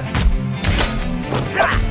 Ha!